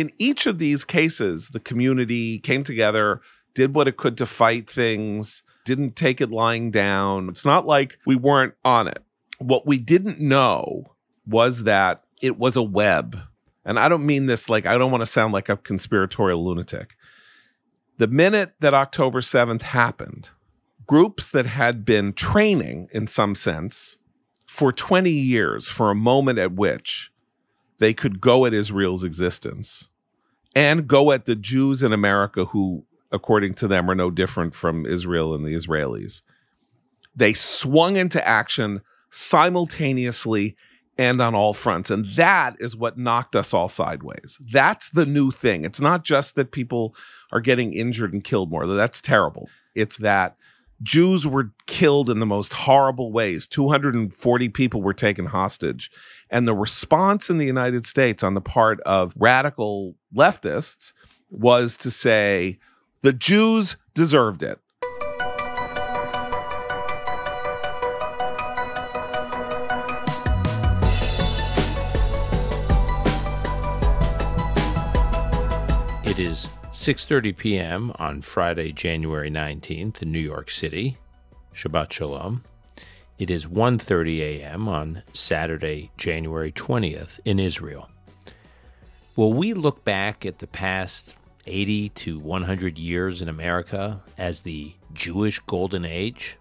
in each of these cases, the community came together, did what it could to fight things, didn't take it lying down. It's not like we weren't on it. What we didn't know was that it was a web. And I don't mean this like, I don't want to sound like a conspiratorial lunatic. The minute that October 7th happened, groups that had been training in some sense for 20 years for a moment at which they could go at Israel's existence and go at the Jews in America who, according to them, are no different from Israel and the Israelis. They swung into action simultaneously and on all fronts. And that is what knocked us all sideways. That's the new thing. It's not just that people are getting injured and killed more, that's terrible. It's that Jews were killed in the most horrible ways. 240 people were taken hostage. And the response in the United States on the part of radical leftists was to say the Jews deserved it. It is 6:30 p.m. on Friday, January 19th in New York City. Shabbat Shalom. It is 1:30 a.m. on Saturday, January 20th in Israel. Will we look back at the past 80 to 100 years in America as the Jewish golden age?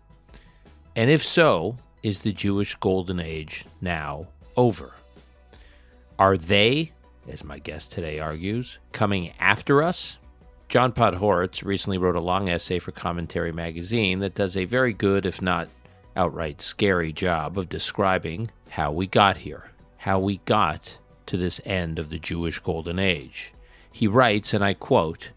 And if so, is the Jewish golden age now over? Are they as my guest today argues, coming after us. John Podhoretz recently wrote a long essay for Commentary magazine that does a very good, if not outright scary, job of describing how we got here, how we got to this end of the Jewish Golden Age. He writes, and I quote,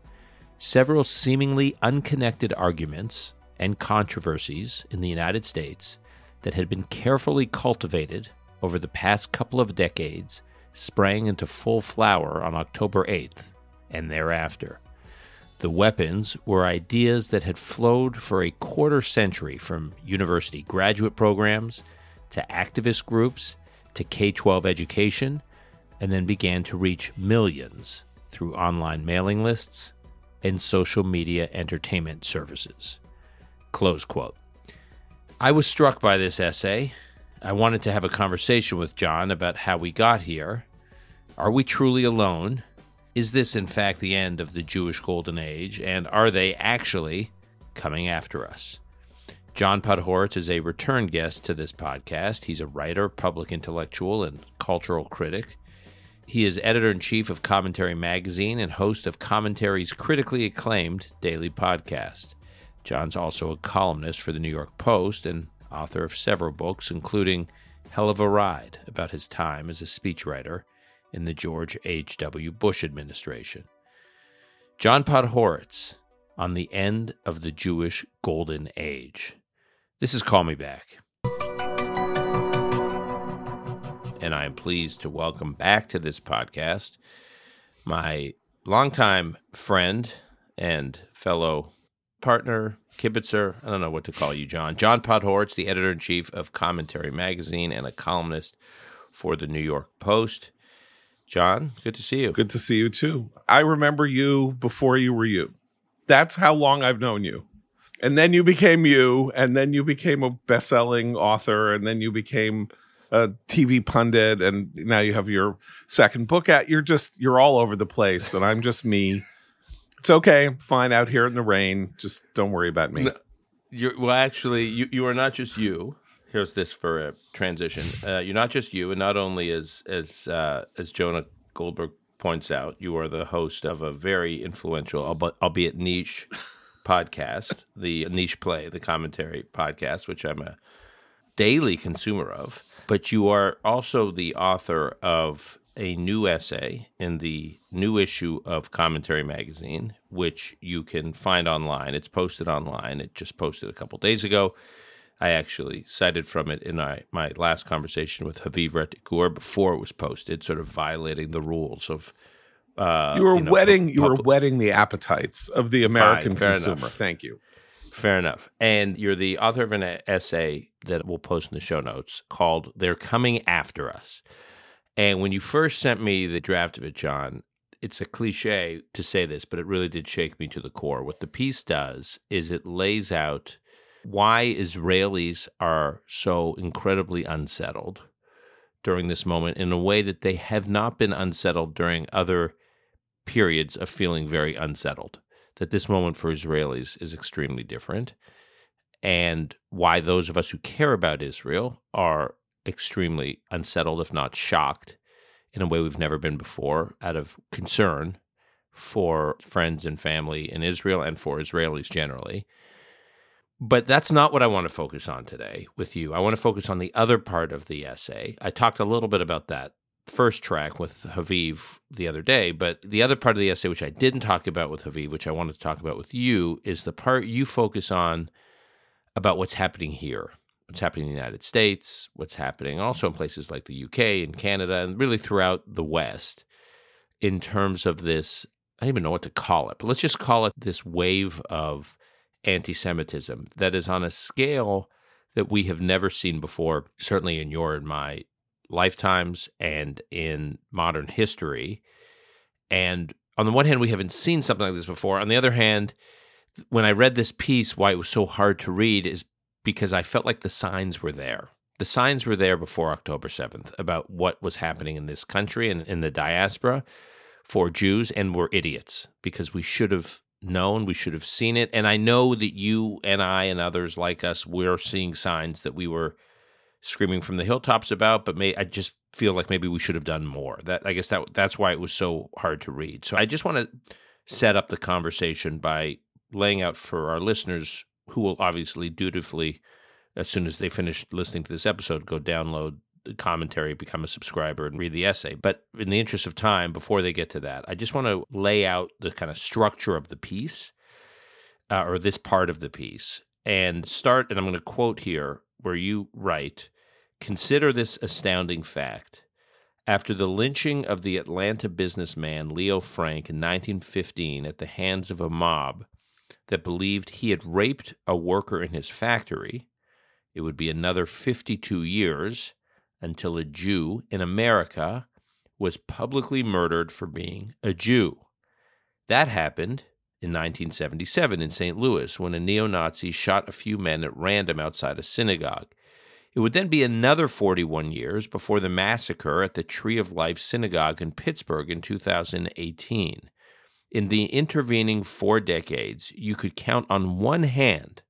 several seemingly unconnected arguments and controversies in the United States that had been carefully cultivated over the past couple of decades sprang into full flower on October 8th and thereafter. The weapons were ideas that had flowed for a quarter century from university graduate programs to activist groups to K 12 education, and then began to reach millions through online mailing lists and social media entertainment services. Close quote. I was struck by this essay I wanted to have a conversation with John about how we got here. Are we truly alone? Is this, in fact, the end of the Jewish Golden Age? And are they actually coming after us? John Podhoretz is a return guest to this podcast. He's a writer, public intellectual, and cultural critic. He is editor in chief of Commentary Magazine and host of Commentary's critically acclaimed daily podcast. John's also a columnist for the New York Post and author of several books, including Hell of a Ride, about his time as a speechwriter in the George H.W. Bush administration. John Podhoretz on the end of the Jewish Golden Age. This is Call Me Back. And I am pleased to welcome back to this podcast my longtime friend and fellow partner, kibitzer, I don't know what to call you, John. John Podhoretz, the editor in chief of Commentary Magazine and a columnist for the New York Post. John, good to see you. Good to see you too. I remember you before you were you. That's how long I've known you. And then you became you, and then you became a best-selling author, and then you became a TV pundit, and now you have your second book out. You're just you're all over the place, and I'm just me it's okay. Fine out here in the rain. Just don't worry about me. No, you're, well, actually, you, you are not just you. Here's this for a transition. Uh, you're not just you, and not only as as uh, as Jonah Goldberg points out, you are the host of a very influential, albeit niche, podcast, the niche play, the commentary podcast, which I'm a daily consumer of. But you are also the author of a new essay in the new issue of Commentary Magazine, which you can find online. It's posted online. It just posted a couple days ago. I actually cited from it in my, my last conversation with Haviv Rettig Gur before it was posted, sort of violating the rules of. Uh, you were you know, wetting. You were wetting the appetites of the American Fine, consumer. Enough. Thank you. Fair enough. And you're the author of an essay that we'll post in the show notes called "They're Coming After Us." And when you first sent me the draft of it, John, it's a cliche to say this, but it really did shake me to the core. What the piece does is it lays out why Israelis are so incredibly unsettled during this moment in a way that they have not been unsettled during other periods of feeling very unsettled. That this moment for Israelis is extremely different, and why those of us who care about Israel are extremely unsettled, if not shocked, in a way we've never been before, out of concern for friends and family in Israel and for Israelis generally. But that's not what I want to focus on today with you. I want to focus on the other part of the essay. I talked a little bit about that first track with Haviv the other day, but the other part of the essay, which I didn't talk about with Haviv, which I wanted to talk about with you, is the part you focus on about what's happening here, what's happening in the United States, what's happening also in places like the UK and Canada, and really throughout the West in terms of this. I don't even know what to call it, but let's just call it this wave of anti Semitism that is on a scale that we have never seen before, certainly in your and my lifetimes and in modern history. And on the one hand, we haven't seen something like this before. On the other hand, when I read this piece, why it was so hard to read is because I felt like the signs were there. The signs were there before October 7th about what was happening in this country and in the diaspora for Jews, and we're idiots because we should have known, we should have seen it. And I know that you and I and others like us, we're seeing signs that we were screaming from the hilltops about, but may I just feel like maybe we should have done more. That I guess that that's why it was so hard to read. So I just want to set up the conversation by laying out for our listeners who will obviously dutifully as soon as they finish listening to this episode go download the commentary, become a subscriber, and read the essay. But in the interest of time, before they get to that, I just want to lay out the kind of structure of the piece uh, or this part of the piece and start. And I'm going to quote here where you write Consider this astounding fact. After the lynching of the Atlanta businessman Leo Frank in 1915 at the hands of a mob that believed he had raped a worker in his factory, it would be another 52 years until a Jew in America was publicly murdered for being a Jew. That happened in 1977 in St. Louis when a neo Nazi shot a few men at random outside a synagogue. It would then be another 41 years before the massacre at the Tree of Life Synagogue in Pittsburgh in 2018. In the intervening four decades, you could count on one hand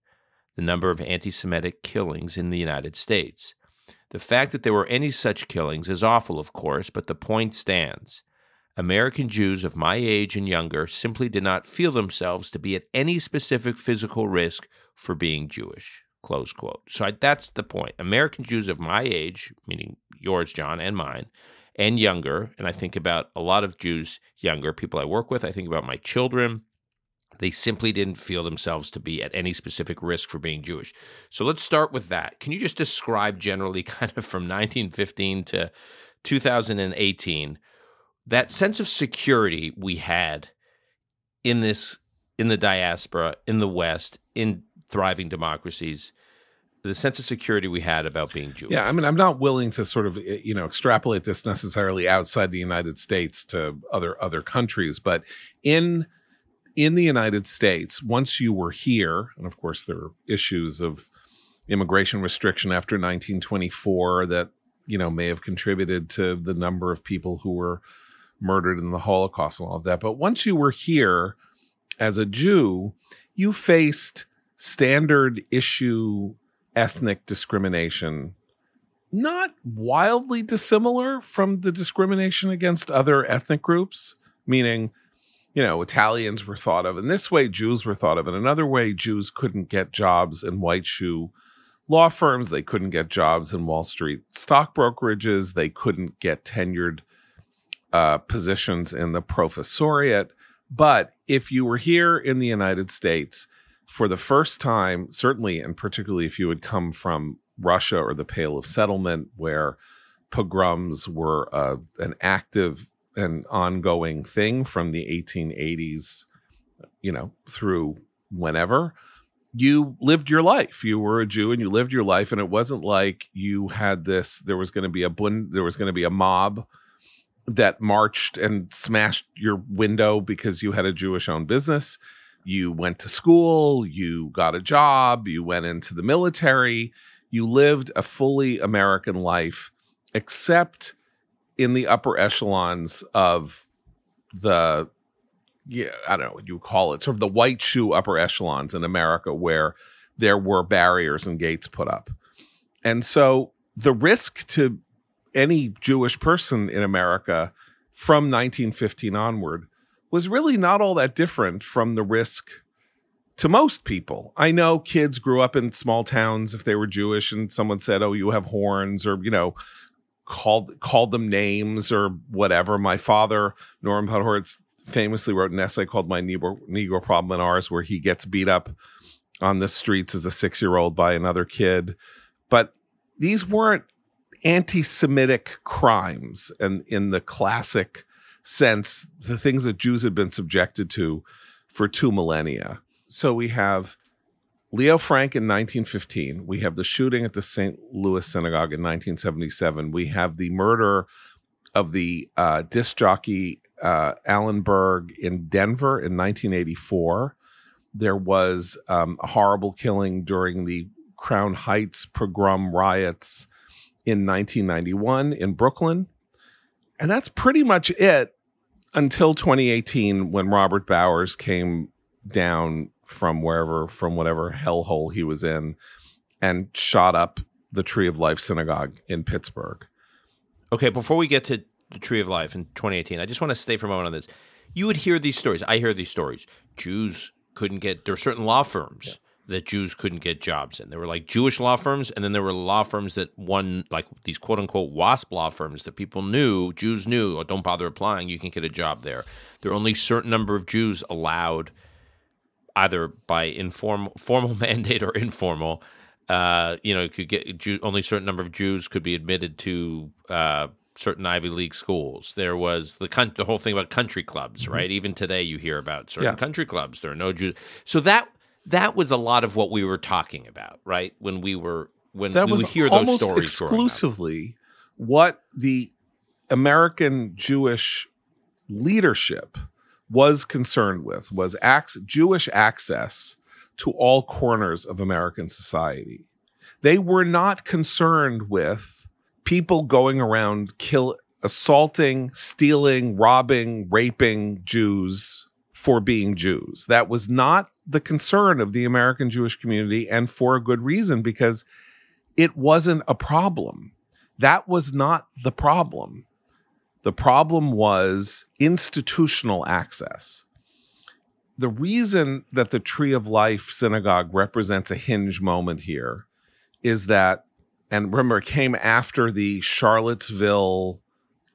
the number of anti Semitic killings in the United States. The fact that there were any such killings is awful, of course, but the point stands. American Jews of my age and younger simply did not feel themselves to be at any specific physical risk for being Jewish. Close quote. So I, that's the point. American Jews of my age, meaning yours, John, and mine, and younger, and I think about a lot of Jews younger, people I work with, I think about my children, they simply didn't feel themselves to be at any specific risk for being Jewish. So let's start with that. Can you just describe generally, kind of from 1915 to 2018, that sense of security we had in this, in the diaspora, in the West, in thriving democracies? The sense of security we had about being Jewish. Yeah, I mean, I'm not willing to sort of eh, you know extrapolate this necessarily outside the United States to other other countries, but in in the United States, once you were here, and of course there are issues of immigration restriction after 1924 that you know may have contributed to the number of people who were murdered in the Holocaust and all of that. But once you were here as a Jew, you faced standard issue ethnic discrimination not wildly dissimilar from the discrimination against other ethnic groups, meaning you know, Italians were thought of in this way, Jews were thought of in another way. Jews couldn't get jobs in white shoe law firms, they couldn't get jobs in Wall Street stock brokerages, they couldn't get tenured uh, positions in the professoriate. But if you were here in the United States for the first time, certainly, and particularly if you had come from Russia or the Pale of Settlement, where pogroms were uh, an active and ongoing thing from the 1880s, you know, through whenever. You lived your life. You were a Jew and you lived your life, and it wasn't like you had this. There was going to be a bund, there was going to be a mob that marched and smashed your window because you had a Jewish owned business. You went to school, you got a job, you went into the military, you lived a fully American life, except in the upper echelons of the yeah, I don't know what you call it, sort of the white shoe upper echelons in America where there were barriers and gates put up. And so the risk to any Jewish person in America from 1915 onward was really not all that different from the risk to most people. I know kids grew up in small towns if they were Jewish and someone said, "Oh, you have horns," or you know, called called them names or whatever. My father, Norm Podhoretz, famously wrote an essay called "My Negro, Negro Problem and Ours," where he gets beat up on the streets as a six year old by another kid. But these weren't anti-Semitic crimes, and in the classic sense, the things that Jews had been subjected to for two millennia. So we have Leo Frank in 1915. We have the shooting at the St. Louis Synagogue in 1977. We have the murder of the uh, disc jockey uh, Alan Berg in Denver in 1984. There was um, a horrible killing during the Crown Heights pogrom riots in 1991 in Brooklyn. And that's pretty much it until 2018 when Robert Bowers came down from wherever, from whatever hellhole he was in and shot up the Tree of Life Synagogue in Pittsburgh. Okay, before we get to the Tree of Life in 2018, I just want to stay for a moment on this. You would hear these stories. I hear these stories. Jews couldn't get, there are certain law firms. Yeah that Jews couldn't get jobs in. There were like Jewish law firms, and then there were law firms that won, like these quote unquote WASP law firms that people knew, Jews knew, oh, don't bother applying, you can get a job there. There are only a certain number of Jews allowed, either by informal, formal mandate or informal. Uh, you know, could get Jew, only a certain number of Jews could be admitted to uh, certain Ivy League schools. There was the the whole thing about country clubs, mm-hmm. right? Even today, you hear about certain yeah. country clubs. There are no Jews. So that that was a lot of what we were talking about, right? When we were when that we was hear those stories exclusively what the American Jewish leadership was concerned with was ac- Jewish access to all corners of American society. They were not concerned with people going around kill assaulting, stealing, robbing, raping Jews for being Jews. That was not the concern of the American Jewish community, and for a good reason, because it wasn't a problem. That was not the problem. The problem was institutional access. The reason that the Tree of Life Synagogue represents a hinge moment here is that, and remember, it came after the Charlottesville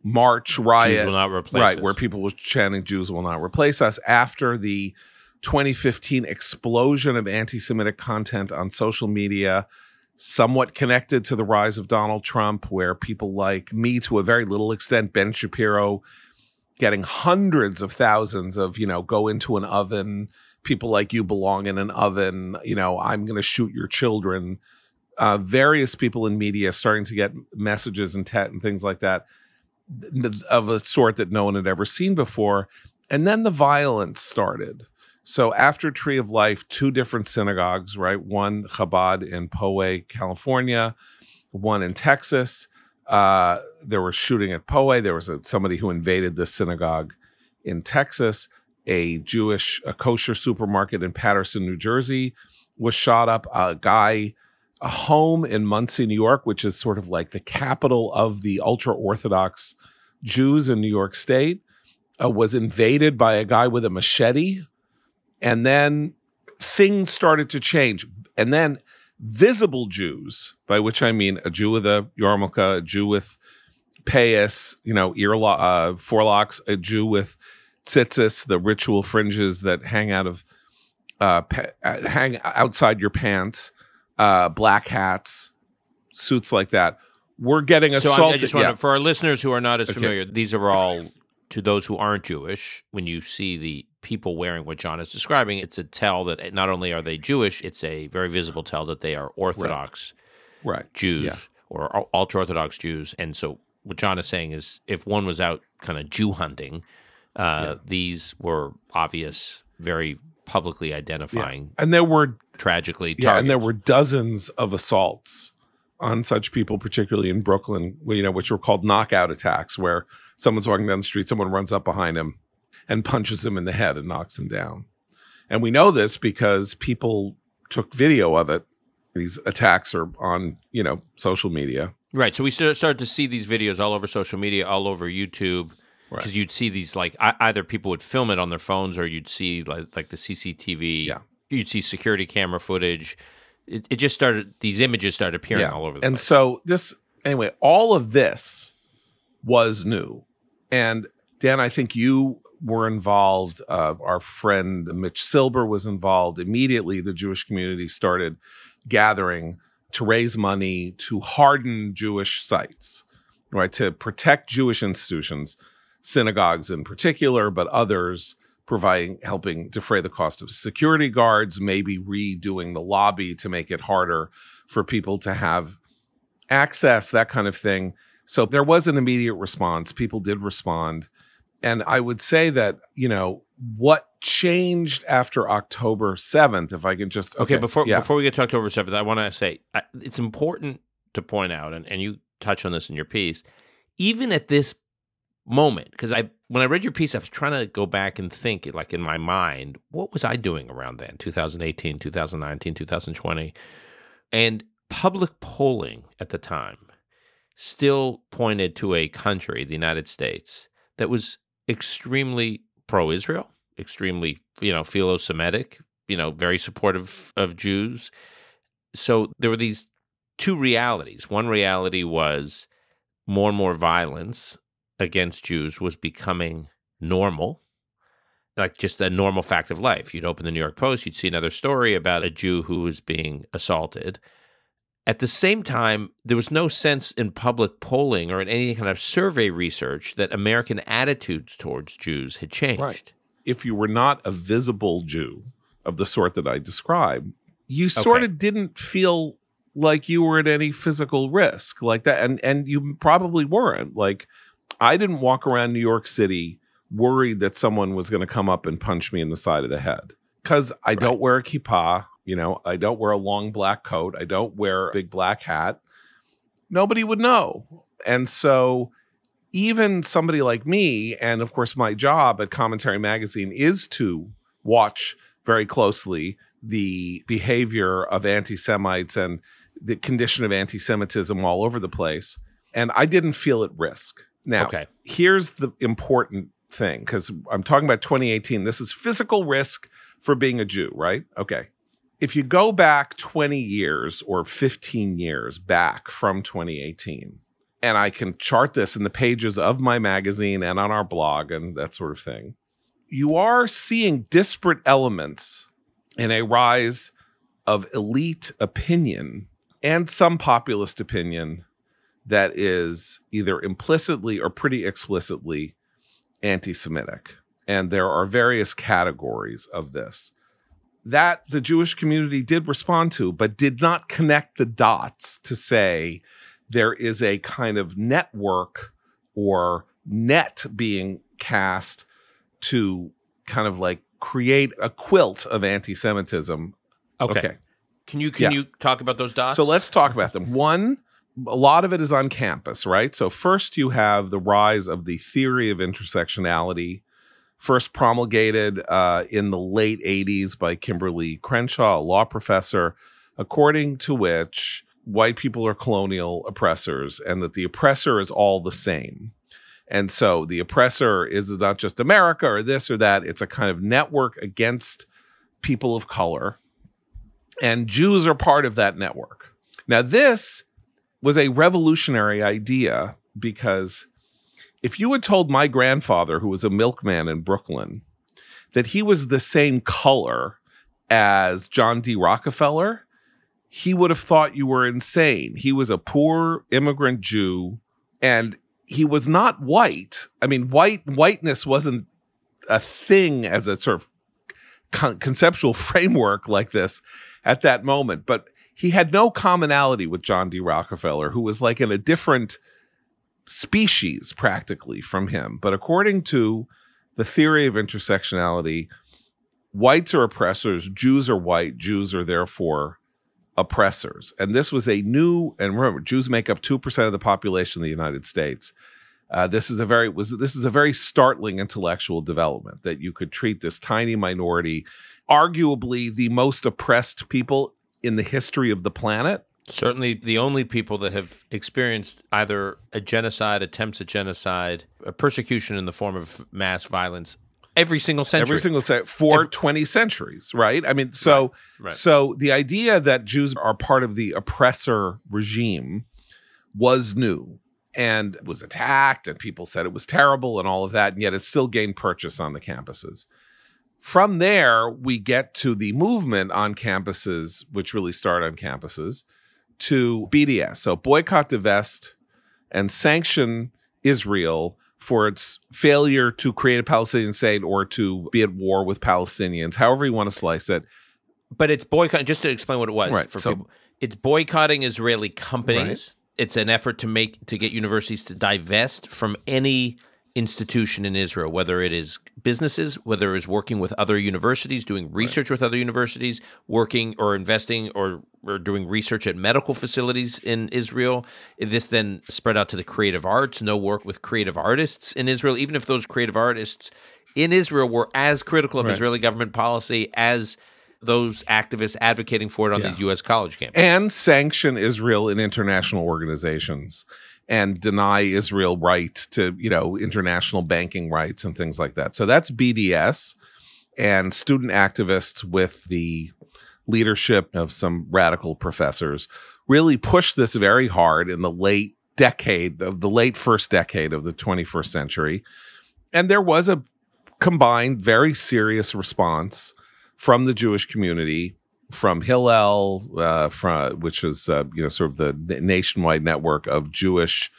March riot. Jews will not replace right, us. where people were chanting, Jews will not replace us, after the 2015 explosion of anti Semitic content on social media, somewhat connected to the rise of Donald Trump, where people like me, to a very little extent, Ben Shapiro, getting hundreds of thousands of, you know, go into an oven, people like you belong in an oven, you know, I'm going to shoot your children. Uh, various people in media starting to get messages and, te- and things like that of a sort that no one had ever seen before. And then the violence started. So after Tree of Life, two different synagogues, right? One Chabad in Poway, California, one in Texas. Uh, there was shooting at Poway. There was a, somebody who invaded the synagogue in Texas. A Jewish a kosher supermarket in Paterson, New Jersey, was shot up. A guy, a home in Monsey, New York, which is sort of like the capital of the ultra Orthodox Jews in New York State, uh, was invaded by a guy with a machete and then things started to change. And then visible Jews, by which I mean a Jew with a yarmulke, a Jew with payas, you know, ear uh, forelocks, a Jew with tzitzis, the ritual fringes that hang out of uh, uh, hang outside your pants, uh, black hats, suits like that. We're getting assaulted. So I just yeah. to, for our listeners who are not as familiar, these are all to those who aren't Jewish. When you see the people wearing what John is describing, it's a tell that not only are they Jewish, it's a very visible tell that they are Orthodox right. Jews yeah. or ultra Orthodox Jews. And so what John is saying is if one was out kind of Jew hunting. Uh, These were obvious, very publicly identifying, And there were tragically. yeah, and there were dozens of assaults on such people, particularly in Brooklyn, you know, which were called knockout attacks, where someone's walking down the street, someone runs up behind him and punches him in the head and knocks him down. And we know this because people took video of it. These attacks are on, you know, social media. Right. So we started to see these videos all over social media, all over YouTube, Right. because you'd see these like I- either people would film it on their phones, or you'd see like, like the CCTV. Yeah. You'd see security camera footage. It, it just started. These images started appearing all over the and place. so this anyway all of this was new and dan i think you were involved uh, our friend mitch silber was involved immediately the jewish community started gathering to raise money to harden jewish sites right to protect jewish institutions synagogues in particular but others providing helping defray the cost of security guards maybe redoing the lobby to make it harder for people to have access that kind of thing. So there was an immediate response. People did respond. And i would say that you know what changed after october 7th if i can just Okay, before yeah. before we get to October seventh, I want to say I, it's important to point out, and, and you touch on this in your piece, even at this moment, because I when I read your piece, I was trying to go back and think, like in my mind, what was I doing around then, 2018, 2019, 2020, and public polling at the time still pointed to a country, the United States, that was extremely pro-Israel, extremely you know philo-Semitic, you know, very supportive of Jews. So there were these two realities. One reality was more and more violence against Jews was becoming normal, like just a normal fact of life. You'd open the New York Post, you'd see another story about a Jew who was being assaulted. At the same time, there was no sense in public polling or in any kind of survey research that American attitudes towards Jews had changed. Right. if you were not a visible Jew of the sort that I described, you sort Okay. of didn't feel like you were at any physical risk like that. And and you probably weren't. Like I didn't walk around New York City worried that someone was going to come up and punch me in the side of the head. Because I don't wear a kippah, you know, I don't wear a long black coat, I don't wear a big black hat. Nobody would know. And so even somebody like me, and of course, my job at Commentary Magazine is to watch very closely the behavior of anti Semites and the condition of anti Semitism all over the place. And I didn't feel at risk. Now, Okay. here's the important thing because I'm talking about 2018. This is physical risk for being a Jew, right? Okay. If you go back 20 years or 15 years back from 2018, and I can chart this in the pages of my magazine and on our blog and that sort of thing, you are seeing disparate elements in a rise of elite opinion and some populist opinion that is either implicitly or pretty explicitly anti Semitic. And there are various categories of this that the Jewish community did respond to, but did not connect the dots to say there is a kind of network or net being cast to kind of like create a quilt of anti Semitism. Okay. Can you can Yeah. you talk about those dots? So let's talk about them. One, a lot of it is on campus, right? So first you have the rise of the theory of intersectionality, first promulgated uh, in the late 80s by Kimberlé Crenshaw, a law professor, according to which white people are colonial oppressors and that the oppressor is all the same. And so the oppressor is not just America or this or that, it's a kind of network against people of color. And Jews are part of that network. Now, this was a revolutionary idea because if you had told my grandfather, who was a milkman in Brooklyn, that he was the same color as John D. Rockefeller, he would have thought you were insane. He was a poor immigrant Jew and he was not white. I mean, white whiteness wasn't a thing as a sort of con- conceptual framework like this at that moment, but he had no commonality with John D. Rockefeller, who was like in a different species practically from him. But according to the theory of intersectionality, whites are oppressors, Jews are white, Jews are therefore oppressors. And this was a new, and remember, Jews make up 2% of the population of the United States. Uh, this is a very was this is a very startling intellectual development that you could treat this tiny minority, arguably the most oppressed people in the history of the planet, Certainly, the only people that have experienced either a genocide, attempts at genocide, a persecution in the form of mass violence every single century. Every single set for every, 20 centuries, right? I mean, so right, right. so the idea that Jews are part of the oppressor regime was new and was attacked and people said it was terrible and all of that and yet it still gained purchase on the campuses. From there, we get to the movement on campuses, which really start on campuses, to BDS. So boycott, divest, and sanction Israel for its failure to create a Palestinian state or to be at war with Palestinians, however you want to slice it. But it's boycott. Just to explain what it was right, for so, people, it's boycotting Israeli companies. Right. It's an effort to make to get universities to divest from any institution in Israel, whether it is businesses, whether it is working with other universities, doing research right. with other universities, working or investing or, or doing research at medical facilities in Israel. This then spread out to the creative arts, no work with creative artists in Israel, even if those creative artists in Israel were as critical of right. Israeli government policy as those activists advocating for it on yeah. these U.S. college campuses. And sanction Israel in international organizations and deny Israel right to, you know, international banking rights and things like that. So that's BDS and student activists with the leadership of some radical professors really pushed this very hard in the late decade of the late first decade of the 21st century. And there was a combined very serious response from the Jewish community from Hillel, uh, from which is uh, you know sort of the nationwide network of Jewish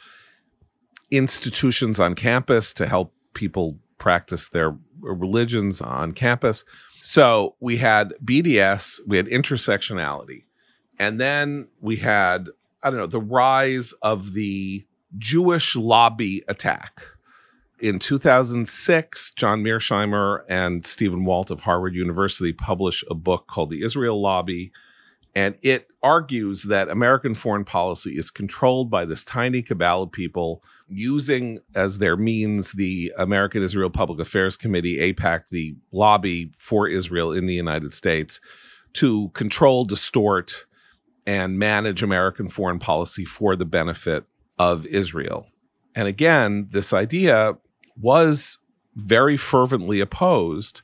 institutions on campus to help people practice their religions on campus. So we had BDS, we had intersectionality, and then we had I don't know the rise of the Jewish lobby attack in 2006, John Mearsheimer and Stephen Walt of Harvard University published a book called The Israel Lobby. And it argues that American foreign policy is controlled by this tiny cabal of people using as their means the American Israel Public Affairs Committee, AIPAC, the lobby for Israel in the United States, to control, distort, and manage American foreign policy for the benefit of Israel. And again, this idea was very fervently opposed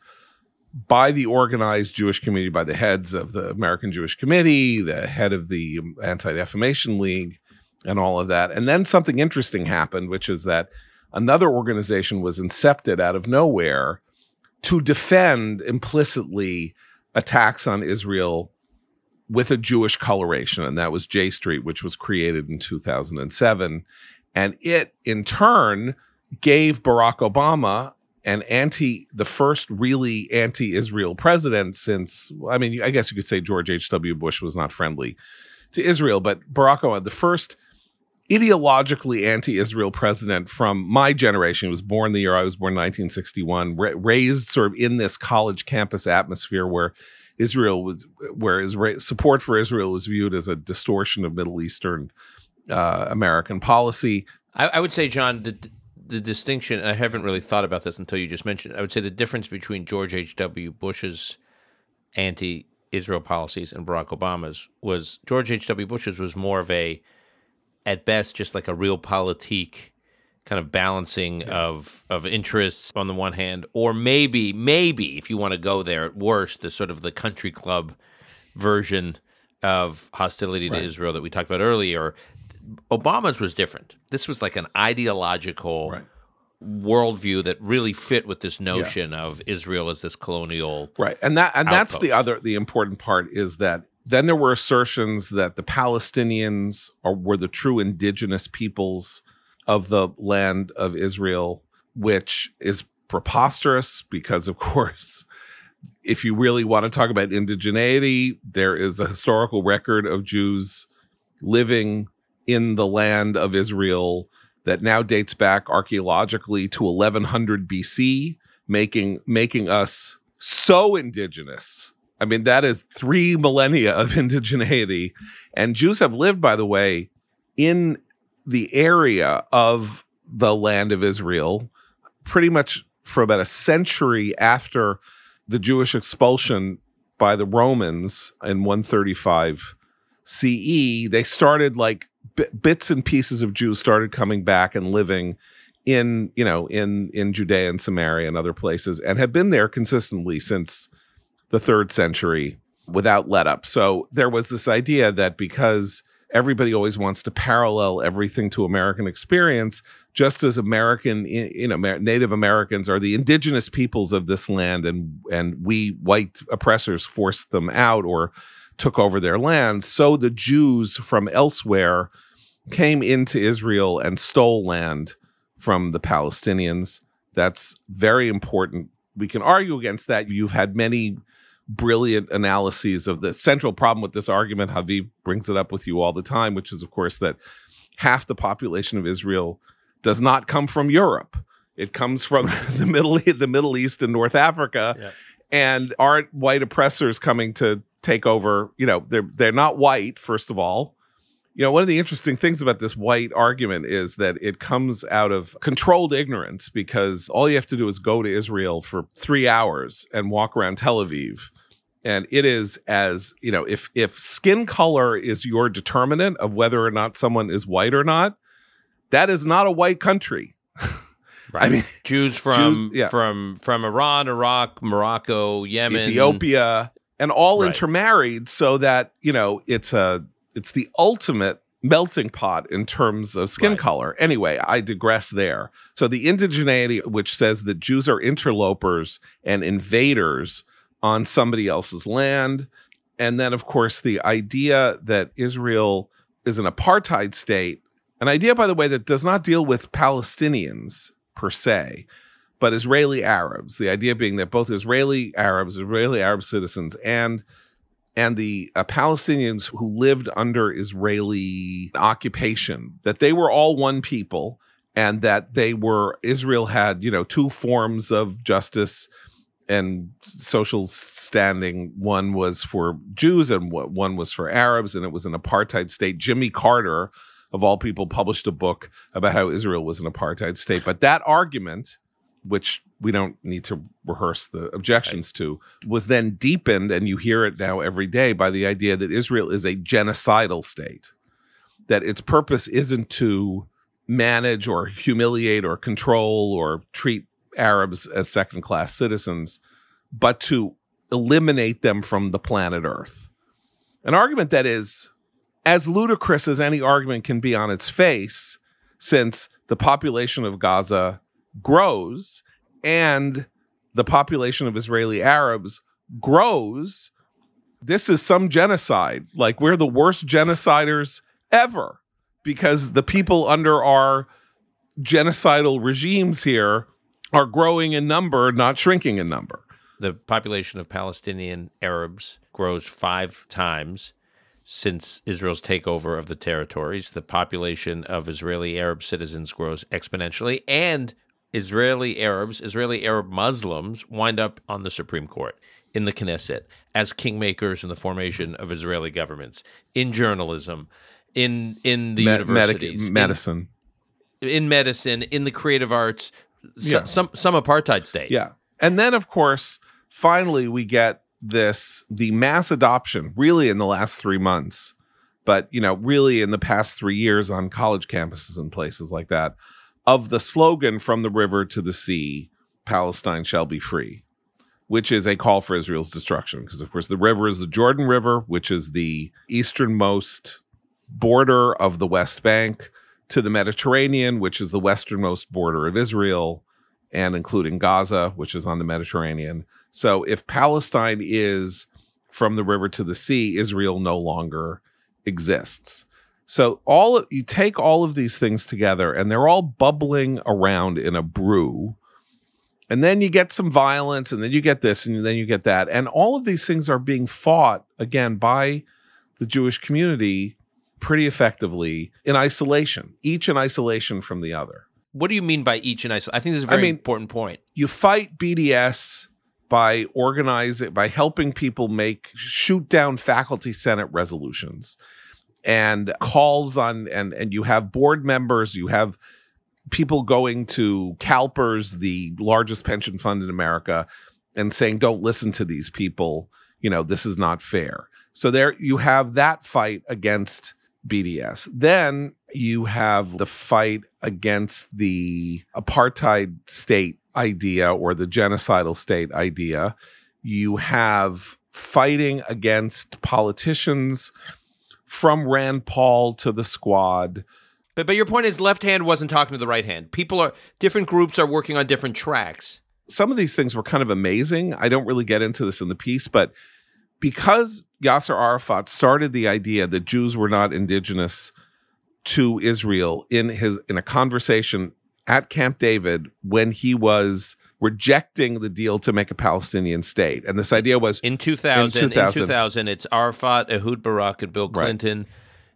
by the organized Jewish community, by the heads of the American Jewish Committee, the head of the Anti Defamation League, and all of that. And then something interesting happened, which is that another organization was incepted out of nowhere to defend implicitly attacks on Israel with a Jewish coloration, and that was J Street, which was created in 2007. And it, in turn, gave Barack Obama an anti the first really anti-Israel president since I mean I guess you could say George H.W. Bush was not friendly to Israel, but Barack Obama, the first ideologically anti-Israel president from my generation, he was born the year I was born, 1961, ra- raised sort of in this college campus atmosphere where Israel was, where Israel, support for Israel was viewed as a distortion of Middle Eastern uh, American policy. I, would say, John, that the distinction, I haven't really thought about this until you just mentioned. It, I would say the difference between George H. W. Bush's anti-Israel policies and Barack Obama's was George H. W. Bush's was more of a, at best, just like a realpolitik kind of balancing yeah. of of interests on the one hand, or maybe maybe if you want to go there, at worst, the sort of the country club version of hostility to right. Israel that we talked about earlier Obama's was different. This was like an ideological right. worldview that really fit with this notion yeah. of Israel as this colonial right. And that and outpost. that's the other the important part is that then there were assertions that the Palestinians are were the true indigenous peoples of the land of Israel, which is preposterous because, of course, if you really want to talk about indigeneity, there is a historical record of Jews living in the land of Israel that now dates back archaeologically to 1100 BC, making making us so indigenous. I mean, that is three millennia of indigeneity. And Jews have lived, by the way, in the area of the land of Israel pretty much for about a century after the Jewish expulsion by the Romans in 135 CE. They started like b- bits and pieces of Jews started coming back and living in you know in in Judea and Samaria and other places and have been there consistently since the third century without let up. So there was this idea that because everybody always wants to parallel everything to American experience, just as American, you know, Native Americans are the indigenous peoples of this land, and and we white oppressors forced them out or took over their lands. So the Jews from elsewhere came into Israel and stole land from the Palestinians. That's very important. We can argue against that. You've had many brilliant analyses of the central problem with this argument. Haviv brings it up with you all the time, which is, of course, that half the population of Israel does not come from Europe. It comes from the Middle the Middle East and North Africa, yeah. and aren't white oppressors coming to take over. You know, they're they're not white. First of all, you know, one of the interesting things about this white argument is that it comes out of controlled ignorance because all you have to do is go to Israel for three hours and walk around Tel Aviv. And it is as, you know, if if skin color is your determinant of whether or not someone is white or not, that is not a white country. Right. I mean, Jews from Jews, yeah. from from Iran, Iraq, Morocco, Yemen, Ethiopia, and all right. intermarried, so that you know it's a it's the ultimate melting pot in terms of skin right. color. Anyway, I digress there. So the indigeneity, which says that Jews are interlopers and invaders on somebody else's land, and then of course the idea that Israel is an apartheid state an idea, by the way, that does not deal with Palestinians per se, but Israeli Arabs. The idea being that both Israeli Arabs, Israeli Arab citizens, and and the uh, Palestinians who lived under Israeli occupation, that they were all one people, and that they were Israel had you know two forms of justice and social standing. One was for Jews, and one was for Arabs, and it was an apartheid state. Jimmy Carter of all people, published a book about how Israel was an apartheid state. But that argument, which we don't need to rehearse the objections right. to, was then deepened, and you hear it now every day by the idea that Israel is a genocidal state, that its purpose isn't to manage or humiliate or control or treat Arabs as second class citizens, but to eliminate them from the planet Earth. An argument that is as ludicrous as any argument can be on its face, since the population of Gaza grows and the population of Israeli Arabs grows, this is some genocide. Like we're the worst genociders ever because the people under our genocidal regimes here are growing in number, not shrinking in number. The population of Palestinian Arabs grows five times since Israel's takeover of the territories, the population of Israeli Arab citizens grows exponentially, and Israeli Arabs, Israeli Arab Muslims wind up on the Supreme Court, in the Knesset, as kingmakers in the formation of Israeli governments, in journalism, in in the universities, medic- medicine, in, in, medicine, in the creative arts, so, yeah. some some apartheid state. Yeah, and then of course, finally we get this the mass adoption really in the last three months, but you know, really in the past three years on college campuses and places like that, of the slogan from the river to the sea, Palestine shall be free, which is a call for Israel's destruction. Because of course the river is the Jordan River, which is the easternmost border of the West Bank, to the Mediterranean, which is the westernmost border of Israel, and including Gaza, which is on the Mediterranean. So if Palestine is from the river to the sea, Israel no longer exists. So all of, you take all of these things together and they're all bubbling around in a brew. And then you get some violence and then you get this and then you get that. And all of these things are being fought again by the Jewish community pretty effectively in isolation, each in isolation from the other. What do you mean by each in isolation? I think this is a very mean- important point. You fight BDS by organizing, by helping people make shoot down faculty senate resolutions and calls on, and and you have board members, you have people going to CalPERS, the largest pension fund in America, and saying, "Don't listen to these people. You know, this is not fair." So there, you have that fight against BDS. Then you have the fight against the apartheid state idea or the genocidal state idea. You have fighting against politicians from Rand Paul to the squad. But but your point is left hand wasn't talking to the right hand. People are different groups are working on different tracks. some of these things were kind of amazing. I don't really get into this in the piece, but because Yasser Arafat started the idea that Jews were not indigenous to Israel in his in a conversation at Camp David when he was rejecting the deal to make a Palestinian state. And this idea was In 2000, in 2000. 2000, it's Arafat, Ehud Barak, and Bill Right. Clinton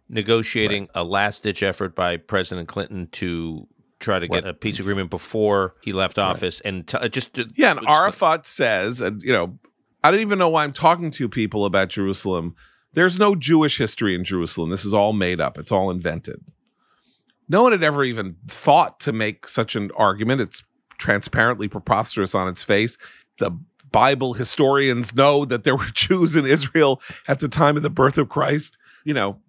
negotiating a last ditch effort by President Clinton to try to get Right. a peace agreement before he left office. And t- uh, just to, Yeah, and Arafat says, and you know, I don't even know why I'm talking to people about Jerusalem. There's no Jewish history in Jerusalem. This is all made up. It's all invented. No one had ever even thought to make such an argument. It's transparently preposterous on its face. The Bible historians know that there were Jews in Israel at the time of the birth of Christ. You know,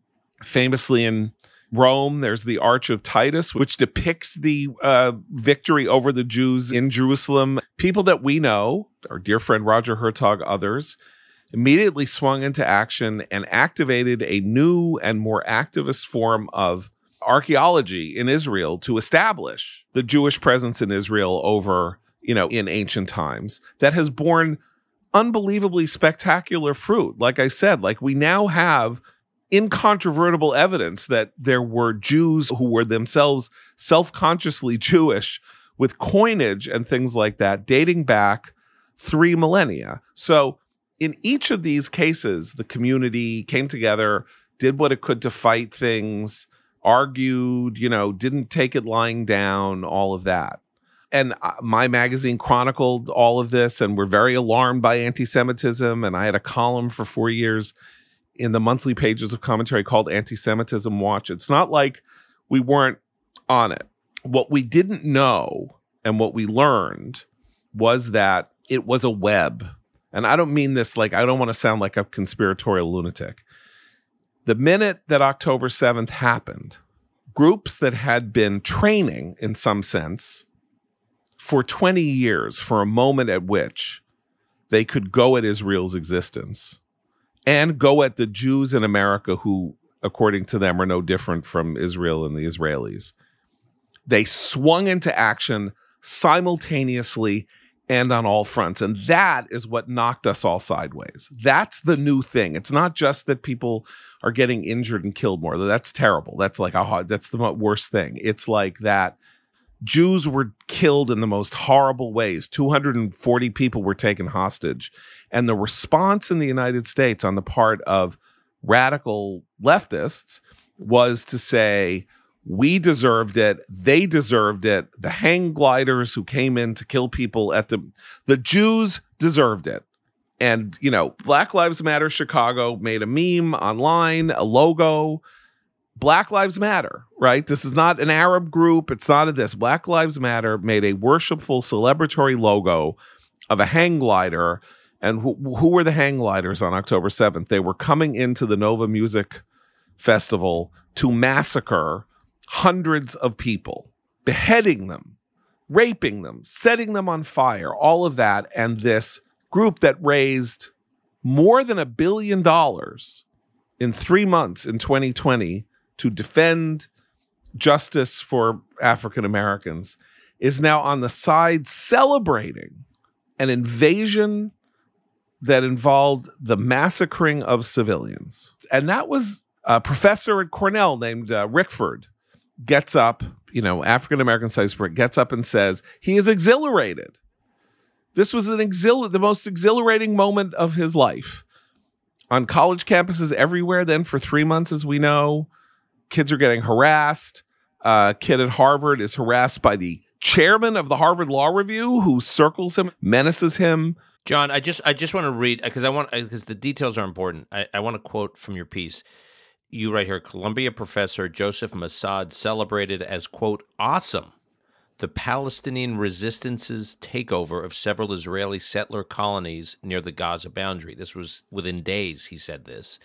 famously in Rome, there's the Arch of Titus, which depicts the uh, victory over the Jews in Jerusalem. People that we know, our dear friend Roger Hertog, others, immediately swung into action and activated a new and more activist form of archaeology in Israel to establish the Jewish presence in Israel over, you know, in ancient times that has borne unbelievably spectacular fruit. Like I said, like we now have incontrovertible evidence that there were Jews who were themselves self consciously Jewish with coinage and things like that dating back three millennia. So, in each of these cases, the community came together, did what it could to fight things, argued, you know, didn't take it lying down, all of that. And uh, my magazine chronicled all of this, and we're very alarmed by anti Semitism. And I had a column for four years in the monthly pages of commentary called Anti Semitism Watch. It's not like we weren't on it. What we didn't know and what we learned was that it was a web. And I don't mean this like, I don't want to sound like a conspiratorial lunatic. The minute that October 7th happened, groups that had been training in some sense for 20 years for a moment at which they could go at Israel's existence and go at the Jews in America who, according to them, are no different from Israel and the Israelis. They swung into action simultaneously and on all fronts. And that is what knocked us all sideways. That's the new thing. It's not just that people are getting injured and killed more. That's terrible. That's like a that's the worst thing. It's like that Jews were killed in the most horrible ways. 240 people were taken hostage. And the response in the United States on the part of radical leftists was to say, we deserved it. They deserved it. The hang gliders who came in to kill people at the the Jews deserved it. And you know, Black Lives Matter Chicago made a meme online, a logo. Black Lives Matter, right? This is not an Arab group. It's not a this. Black Lives Matter made a worshipful celebratory logo of a hang glider. And who, who were the hang gliders on October 7th? They were coming into the Nova Music Festival to massacre hundreds of people, beheading them, raping them, setting them on fire, all of that. And this group that raised more than a billion dollars in three months in 2020 to defend justice for African Americans is now on the side celebrating an invasion that involved the massacring of civilians. And that was a professor at Cornell named uh, Rickford gets up, you know, African American professor, gets up and says he is exhilarated. This was an exhil- the most exhilarating moment of his life on college campuses everywhere. Then for three months, as we know, kids are getting harassed. Uh, kid at Harvard is harassed by the chairman of the Harvard Law Review, who circles him, menaces him. John, I just I just want to read because I want because the details are important. I, I want to quote from your piece. You write here, Columbia professor Joseph Massad celebrated as quote awesome the Palestinian resistance's takeover of several Israeli settler colonies near the Gaza boundary. This was within days, he said this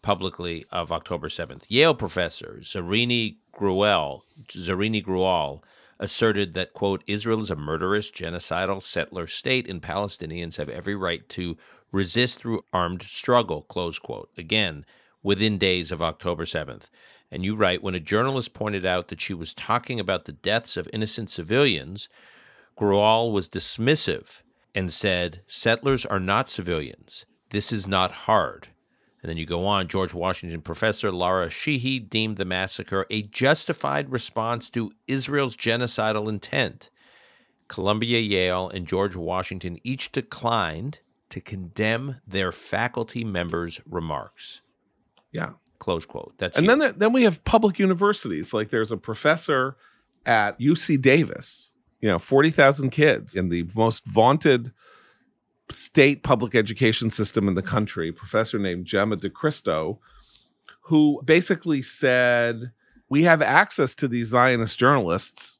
publicly of October 7th. Yale professor Zareena Grewal, Zareena Grewal asserted that, quote, Israel is a murderous, genocidal settler state and Palestinians have every right to resist through armed struggle, close quote. Again, within days of October 7th. And you write when a journalist pointed out that she was talking about the deaths of innocent civilians, Grewal was dismissive and said, Settlers are not civilians. This is not hard. And then you go on. George Washington professor Lara Sheehi deemed the massacre a justified response to Israel's genocidal intent. Columbia, Yale, and George Washington each declined to condemn their faculty members' remarks. Yeah. Close quote. That's and you. then there, then we have public universities. Like there's a professor at UC Davis. You know, forty thousand kids in the most vaunted state public education system in the country. A professor named Jemma Decristo, who basically said, "We have access to these Zionist journalists.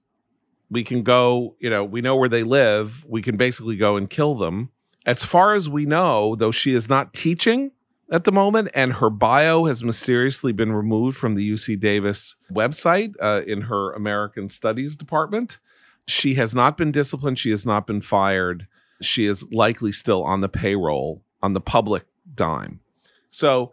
We can go. You know, we know where they live. We can basically go and kill them." As far as we know, though she is not teaching at the moment, and her bio has mysteriously been removed from the UC Davis website uh, in her American Studies department. She has not been disciplined. She has not been fired. She is likely still on the payroll on the public dime. So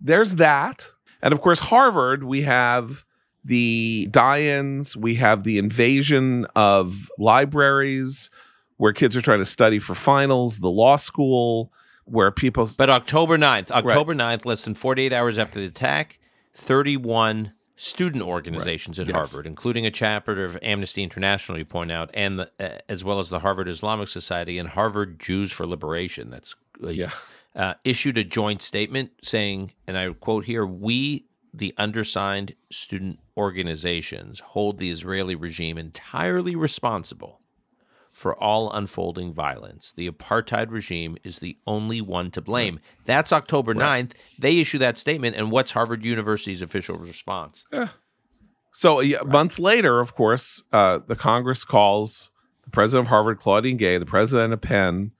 there's that. And of course, Harvard, we have the die ins, we have the invasion of libraries where kids are trying to study for finals, the law school where people But October 9th, October 9th, less than 48 hours after the attack, 31 student organizations at Yes. Harvard, including a chapter of Amnesty International, you point out, and the, uh, as well as the Harvard Islamic Society and Harvard Jews for Liberation. That's uh, Yeah. uh, issued a joint statement saying, and I quote here: "We, the undersigned student organizations, hold the Israeli regime entirely responsible." For all unfolding violence. The apartheid regime is the only one to blame. That's October 9th. They issue that statement. And what's Harvard University's official response? So a a month later, of course, uh, the Congress calls the president of Harvard, Claudine Gay, the president of Penn,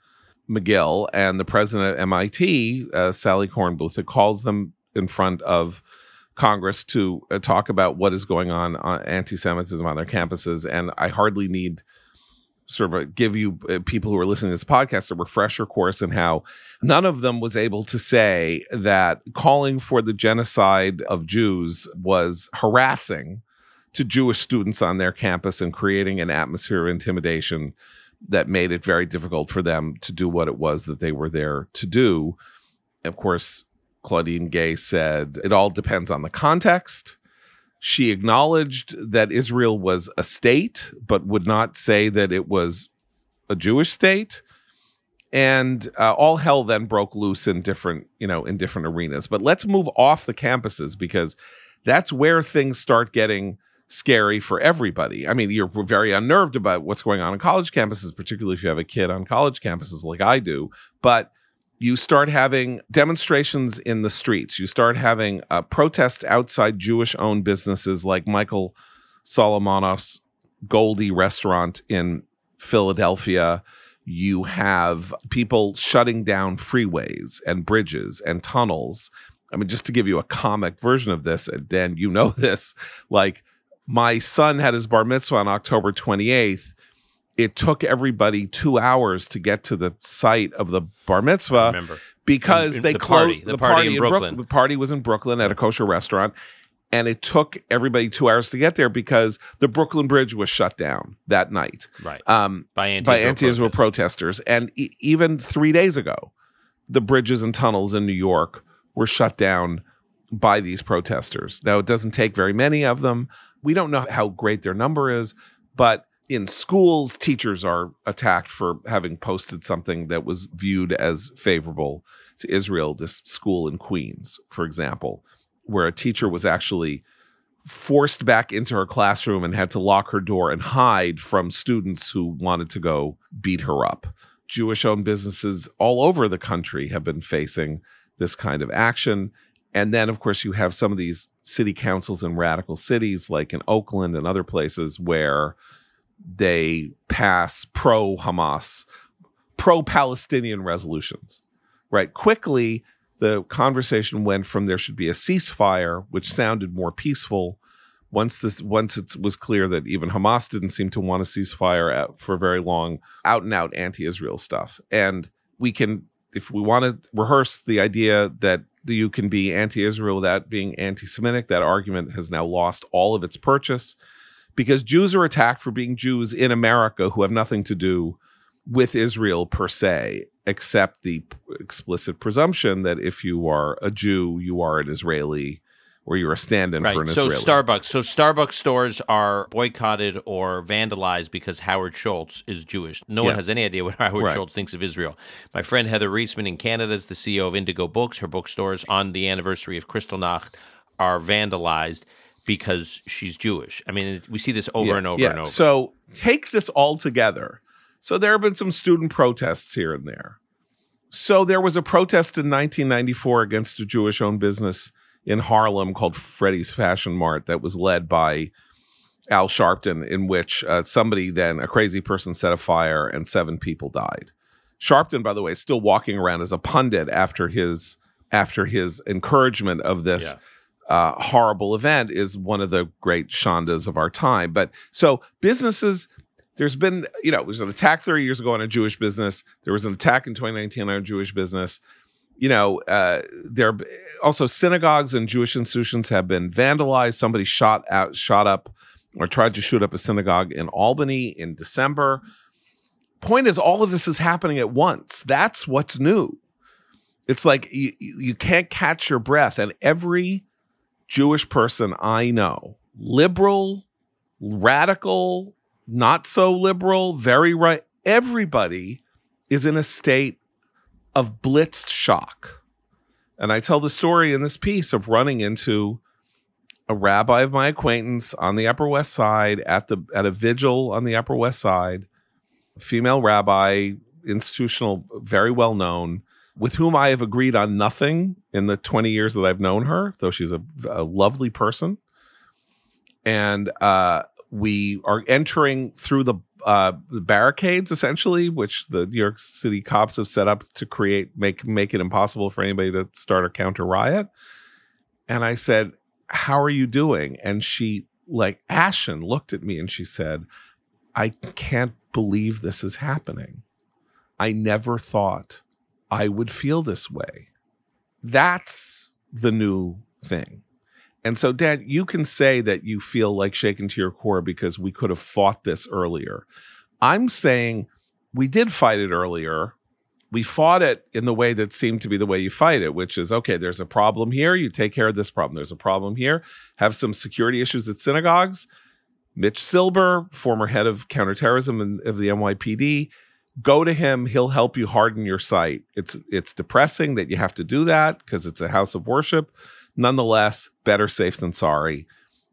Magill, and the president of MIT, uh, Sally Kornbluth. It calls them in front of Congress to uh, talk about what is going on on anti-Semitism on their campuses. And I hardly need sort of a, give you uh, people who are listening to this podcast a refresher course in how none of them was able to say that calling for the genocide of Jews was harassing to Jewish students on their campus and creating an atmosphere of intimidation that made it very difficult for them to do what it was that they were there to do. Of course, Claudine Gay said it all depends on the context. She acknowledged that Israel was a state, but would not say that it was a Jewish state. And uh, all hell then broke loose in different, you know, in different arenas. But let's move off the campuses because that's where things start getting scary for everybody. I mean, you're very unnerved about what's going on on college campuses, particularly if you have a kid on college campuses like I do. But you start having demonstrations in the streets. You start having uh, protests outside Jewish owned businesses like Michael Solomonov's Goldie restaurant in Philadelphia. You have people shutting down freeways and bridges and tunnels. I mean, just to give you a comic version of this, and Dan, you know this, like my son had his bar mitzvah on October 28th. It took everybody two hours to get to the site of the bar mitzvah because In- in they the party- closed the party in Brook- Brooklyn. the party was in Brooklyn at a kosher restaurant, and it took everybody two hours to get there because the Brooklyn Bridge was shut down that night Right. um, by anti by anti-Israel protesters. And e- even three days ago, the bridges and tunnels in New York were shut down by these protesters. Now, it doesn't take very many of them. We don't know how great their number is, but in schools, teachers are attacked for having posted something that was viewed as favorable to Israel. This school in Queens, for example, where a teacher was actually forced back into her classroom and had to lock her door and hide from students who wanted to go beat her up. Jewish owned businesses all over the country have been facing this kind of action. And then, of course, you have some of these city councils in radical cities, like in Oakland and other places, where they pass pro Hamas, pro Palestinian resolutions, right? Quickly, the conversation went from there should be a ceasefire, which sounded more peaceful. Once this, once it was clear that even Hamas didn't seem to want a ceasefire uh, for very long, out and out anti-Israel stuff, and we can, if we want to rehearse the idea that you can be anti-Israel without being anti-Semitic, that argument has now lost all of its purchase because Jews are attacked for being Jews in America who have nothing to do with Israel per se, except the explicit presumption that if you are a Jew, you are an Israeli or you're a stand-in for an Right. So Israeli. Starbucks. So Starbucks stores are boycotted or vandalized because Howard Schultz is Jewish. No one has any idea what Howard Right. Schultz thinks of Israel. My friend Heather Reisman in Canada is the CEO of Indigo Books. Her bookstores on the anniversary of Kristallnacht are vandalized because she's Jewish. I mean, we see this over Yeah, and over yeah. and over. So take this all together. So there have been some student protests here and there. So there was a protest in 1994 against a Jewish-owned business in Harlem called Freddy's Fashion Mart that was led by Al Sharpton, in which uh, somebody then a crazy person set a fire and seven people died. Sharpton, by the way, is still walking around as a pundit after his after his encouragement of this Yeah. Uh, horrible event is one of the great shandas of our time. But so businesses, there's been, you know, there was an attack 30 years ago on a Jewish business. There was an attack in 2019 on a Jewish business. You know, uh, there also synagogues and Jewish institutions have been vandalized. Somebody shot out, shot up, or tried to shoot up a synagogue in Albany in December. Point is, all of this is happening at once. That's what's new. It's like you, you can't catch your breath, and every Jewish person I know, liberal, radical, not so liberal, very right, everybody is in a state of blitzed shock. And I tell the story in this piece of running into a rabbi of my acquaintance on the Upper West Side at the at a vigil on the Upper West Side, female rabbi, institutional, very well known, with whom I have agreed on nothing in the 20 years that I've known her, though she's a, a lovely person. And uh, we are entering through the, uh, the barricades, essentially, which the New York City cops have set up to create make make it impossible for anybody to start a counter riot. And I said, "How are you doing?" And she, like ashen, looked at me and she said, "I can't believe this is happening. I never thought." I would feel this way. That's the new thing. And so, Dan, you can say that you feel like shaken to your core because we could have fought this earlier. I'm saying we did fight it earlier. We fought it in the way that seemed to be the way you fight it, which is okay, there's a problem here. You take care of this problem. There's a problem here. Have some security issues at synagogues. Mitch Silber, former head of counterterrorism of the NYPD, go to him he'll help you harden your sight. It's it's depressing that you have to do that because it's a house of worship. Nonetheless better safe than sorry.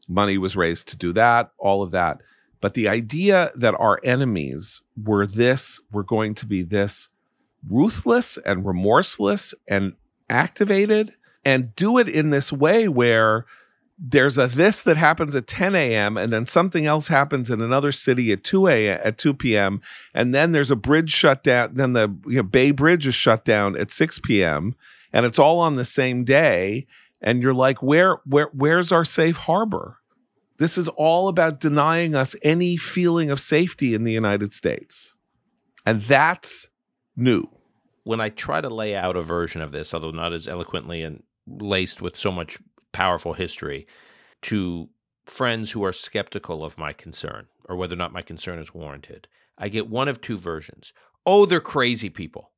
Money was raised to do that all of that. But the idea that our enemies were this were going to be this ruthless and remorseless and activated and do it in this way where there's a this that happens at 10 a.m. and then something else happens in another city at 2 a.m. at 2 p.m. and then there's a bridge shut down. Then the you know, Bay Bridge is shut down at 6 p.m. and it's all on the same day. And you're like, where where where's our safe harbor? This is all about denying us any feeling of safety in the United States, and that's new. when I try to lay out a version of this, although not as eloquently and laced with so much powerful history, to friends who are skeptical of my concern or whether or not my concern is warranted, I get one of two versions. Oh, they're crazy people.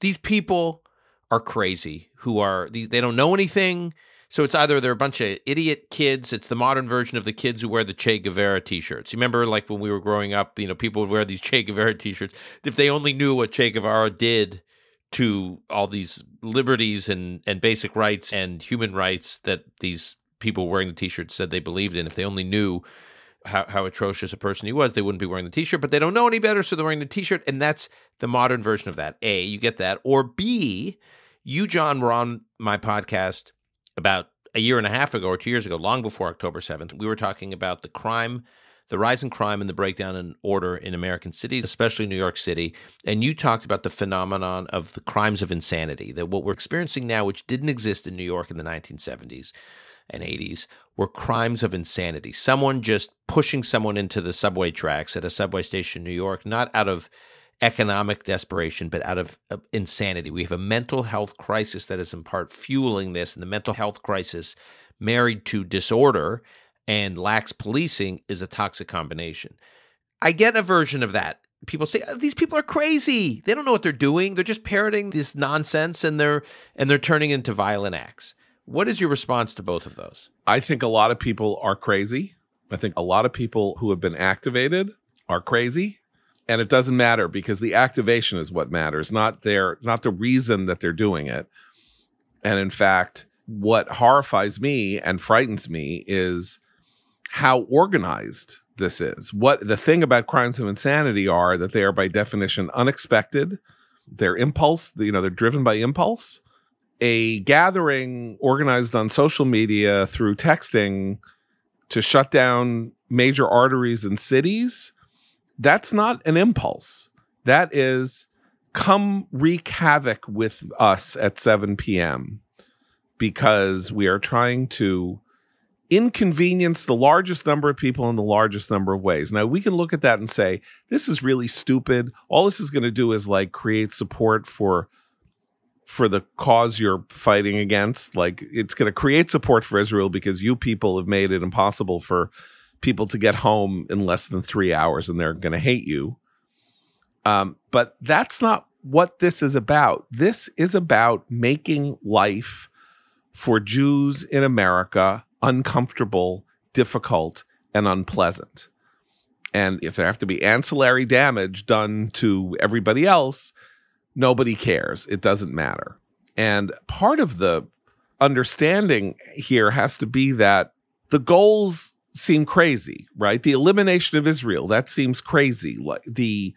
These people are crazy who are they don't know anything. So it's either they're a bunch of idiot kids. It's the modern version of the kids who wear the Che Guevara t-shirts. You remember like when we were growing up, you know, people would wear these Che Guevara t-shirts. If they only knew what Che Guevara did to all these liberties and, and basic rights and human rights that these people wearing the t-shirt said they believed in. If they only knew how, how atrocious a person he was, they wouldn't be wearing the t-shirt, but they don't know any better, so they're wearing the t-shirt, and that's the modern version of that. A, you get that. Or B, you, John, were on my podcast about a year and a half ago or two years ago, long before October 7th. We were talking about the crime, the rise in crime and the breakdown in order in American cities, especially New York City. And you talked about the phenomenon of the crimes of insanity, that what we're experiencing now, which didn't exist in New York in the 1970s and 80s, were crimes of insanity. Someone just pushing someone into the subway tracks at a subway station in New York, not out of economic desperation, but out of uh, insanity. We have a mental health crisis that is in part fueling this, and the mental health crisis married to disorder and lax policing is a toxic combination. I get a version of that. People say oh, these people are crazy. They don't know what they're doing. They're just parroting this nonsense and they're and they're turning into violent acts. What is your response to both of those? I think a lot of people are crazy. I think a lot of people who have been activated are crazy. And it doesn't matter because the activation is what matters, not their not the reason that they're doing it. And in fact, what horrifies me and frightens me is how organized this is. What the thing about crimes of insanity are that they are by definition unexpected. They're impulse, you know, they're driven by impulse. A gathering organized on social media through texting to shut down major arteries in cities, that's not an impulse. That is come wreak havoc with us at 7 p.m. because we are trying to inconvenience the largest number of people in the largest number of ways. Now, we can look at that and say, this is really stupid. All this is going to do is like create support for for the cause you're fighting against. Like it's going to create support for Israel because you people have made it impossible for people to get home in less than 3 hours and they're going to hate you. Um, but that's not what this is about. This is about making life for Jews in America uncomfortable, difficult, and unpleasant. And if there have to be ancillary damage done to everybody else, nobody cares. It doesn't matter. And part of the understanding here has to be that the goals seem crazy, right? The elimination of Israel, that seems crazy. Like the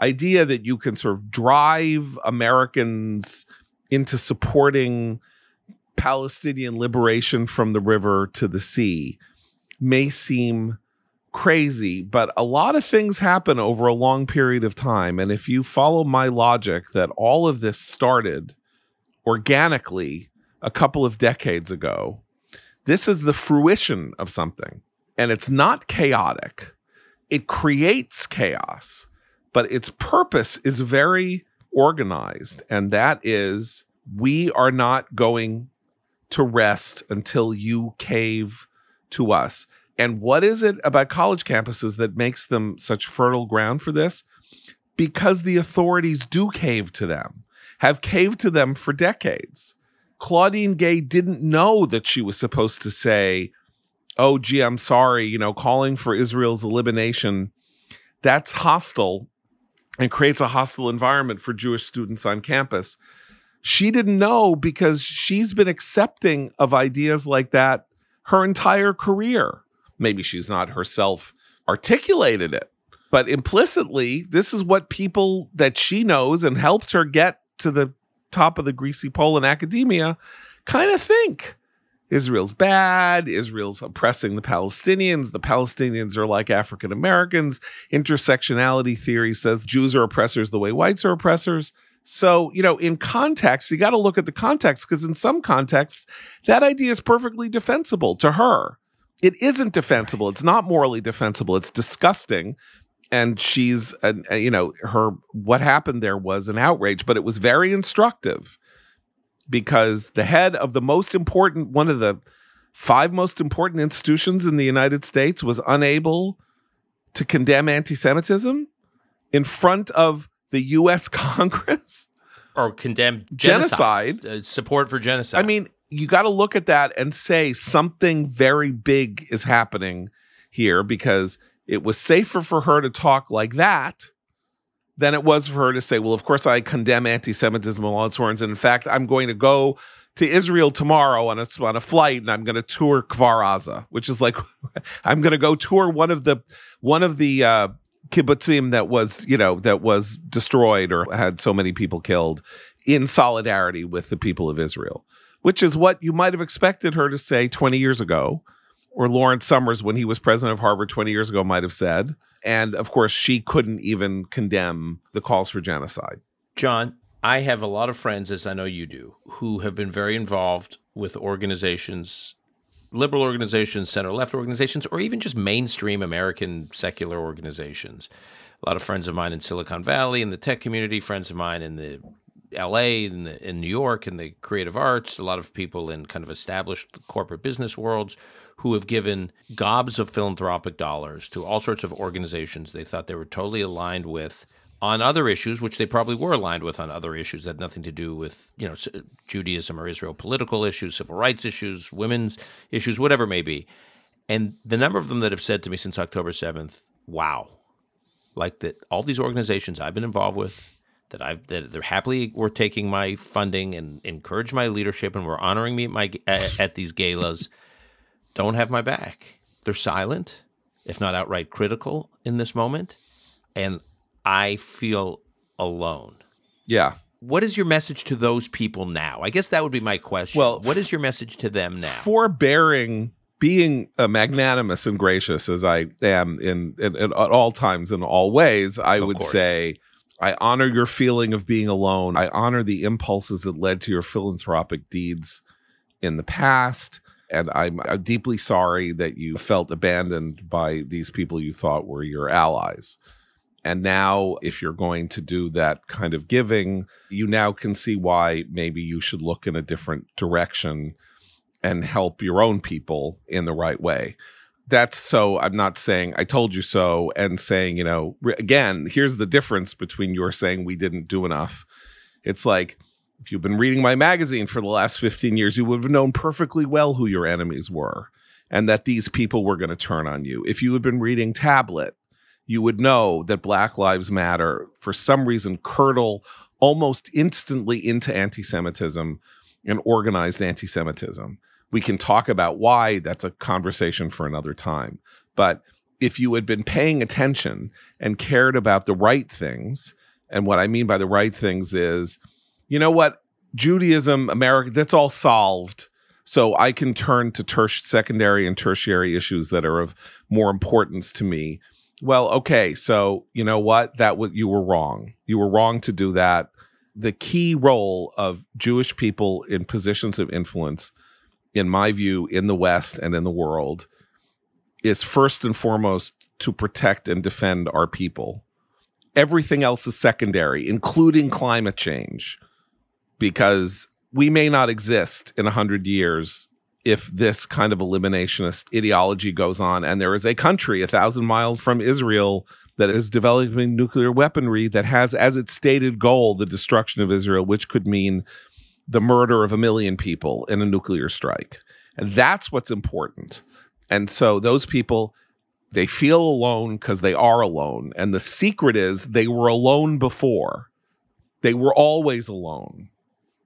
idea that you can sort of drive Americans into supporting Palestinian liberation from the river to the sea may seem crazy, but a lot of things happen over a long period of time. And if you follow my logic that all of this started organically a couple of decades ago, this is the fruition of something. And it's not chaotic, it creates chaos, but its purpose is very organized. And that is we are not going to rest until you cave to us. And what is it about college campuses that makes them such fertile ground for this? Because the authorities do cave to them, have caved to them for decades. Claudine Gay didn't know that she was supposed to say, Oh, gee, I'm sorry, you know, calling for Israel's elimination. That's hostile and creates a hostile environment for Jewish students on campus she didn't know because she's been accepting of ideas like that her entire career. Maybe she's not herself articulated it, but implicitly, this is what people that she knows and helped her get to the top of the greasy pole in academia kind of think. Israel's bad. Israel's oppressing the Palestinians. The Palestinians are like African Americans. Intersectionality theory says Jews are oppressors the way whites are oppressors. So, you know, in context, you got to look at the context because in some contexts, that idea is perfectly defensible to her. It isn't defensible. It's not morally defensible. It's disgusting. And she's, uh, you know, her, what happened there was an outrage, but it was very instructive because the head of the most important, one of the five most important institutions in the United States was unable to condemn anti Semitism in front of the U.S. Congress or condemn genocide, genocide. Uh, support for genocide. I mean, you got to look at that and say something very big is happening here because it was safer for her to talk like that than it was for her to say, well, of course, I condemn anti Semitism on all its horns. And in fact, I'm going to go to Israel tomorrow on a on a flight, and I'm going to tour Kfar Aza, which is like I'm going to go tour one of the one of the uh, kibbutzim that was you know that was destroyed or had so many people killed in solidarity with the people of Israel, which is what you might have expected her to say 20 years ago, or Lawrence Summers when he was president of Harvard 20 years ago might have said. And of course, she couldn't even condemn the calls for genocide. John, I have a lot of friends, as I know you do, who have been very involved with organizations, liberal organizations, center left organizations, or even just mainstream American secular organizations. A lot of friends of mine in Silicon Valley, in the tech community, friends of mine in the LA, in, the, in New York, in the creative arts, a lot of people in kind of established corporate business worlds who have given gobs of philanthropic dollars to all sorts of organizations they thought they were totally aligned with on other issues, which they probably were aligned with on other issues that had nothing to do with, you know, Judaism or Israel political issues, civil rights issues, women's issues, whatever it may be. And the number of them that have said to me since October 7th, wow, like that all these organizations I've been involved with, that I've that they're happily were taking my funding and encourage my leadership and were honoring me at my at, at these galas, don't have my back. They're silent, if not outright critical in this moment. And I feel alone. Yeah. What is your message to those people now? I guess that would be my question. Well, what is your message to them now? Forbearing, being uh, magnanimous and gracious as I am in, in, in, at all times in all ways, I of would course. say I honor your feeling of being alone. I honor the impulses that led to your philanthropic deeds in the past. And I'm, I'm deeply sorry that you felt abandoned by these people you thought were your allies. And now, if you're going to do that kind of giving, you now can see why maybe you should look in a different direction and help your own people in the right way. That's so I'm not saying I told you so and saying, you know, again, here's the difference between your saying we didn't do enough. It's like, if you've been reading my magazine for the last 15 years, you would have known perfectly well who your enemies were and that these people were going to turn on you. If you had been reading Tablet, you would know that Black Lives Matter, for some reason, curdle almost instantly into anti Semitism and organized anti Semitism. We can talk about why. That's a conversation for another time. But if you had been paying attention and cared about the right things, and what I mean by the right things is, you know what, Judaism, America, that's all solved. So I can turn to ter- secondary and tertiary issues that are of more importance to me well, okay, so you know what? That was you were wrong. You were wrong to do that. The key role of Jewish people in positions of influence, in my view, in the West and in the world, is first and foremost to protect and defend our people. Everything else is secondary, including climate change, because we may not exist in a hundred years if this kind of eliminationist ideology goes on and there is a country a thousand miles from Israel that is developing nuclear weaponry that has as its stated goal the destruction of Israel, which could mean the murder of a million people in a nuclear strike. And that's what's important. And so those people, they feel alone because they are alone. And the secret is they were alone before. They were always alone.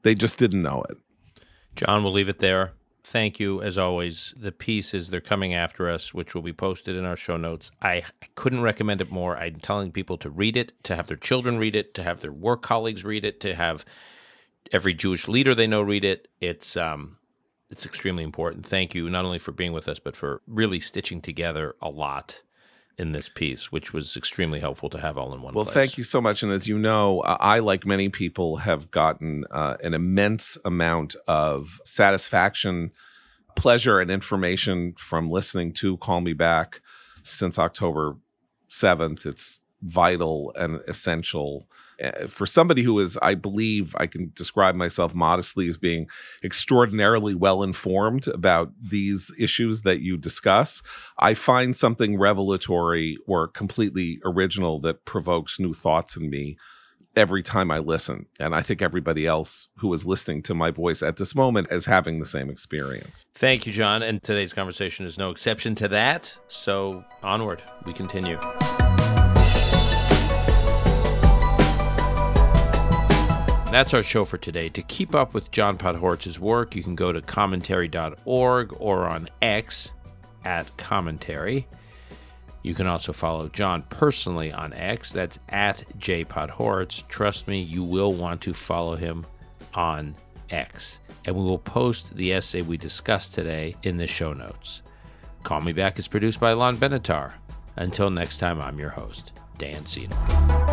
They just didn't know it. John, we'll leave it there thank you as always. The piece is They're Coming After Us, which will be posted in our show notes. I, I couldn't recommend it more. I'm telling people to read it, to have their children read it, to have their work colleagues read it, to have every Jewish leader they know read it. It's um it's extremely important. Thank you not only for being with us, but for really stitching together a lot in this piece, which was extremely helpful to have all in one well, place. thank you so much. And as you know, I, like many people, have gotten uh, an immense amount of satisfaction, pleasure, and information from listening to Call Me Back since October 7th. It's vital and essential uh, for somebody who is, I believe, I can describe myself modestly as being extraordinarily well informed about these issues that you discuss, I find something revelatory or completely original that provokes new thoughts in me every time I listen. And I think everybody else who is listening to my voice at this moment is having the same experience. Thank you, John. And today's conversation is no exception to that. So onward, we continue. That's our show for today. To keep up with John Podhoretz's work, you can go to commentary.org or on X at commentary. You can also follow John personally on X. That's at jpodhoretz. Trust me, you will want to follow him on X. And we will post the essay we discussed today in the show notes. Call Me Back is produced by Lon Benatar. Until next time, I'm your host, Dan Senor.